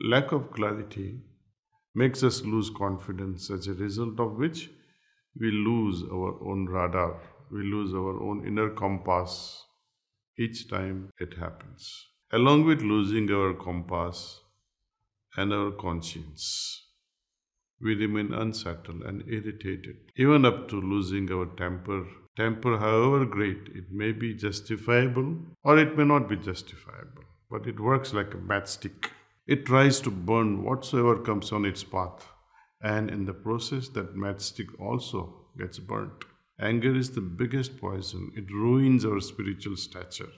Lack of clarity makes us lose confidence, as a result of which we lose our own radar, we lose our own inner compass each time it happens. Along with losing our compass and our conscience, we remain unsettled and irritated, even up to losing our temper. Temper, however great, it may be justifiable or it may not be justifiable, but it works like a matchstick. It tries to burn whatsoever comes on its path, and in the process, that matchstick also gets burnt. Anger is the biggest poison, it ruins our spiritual stature.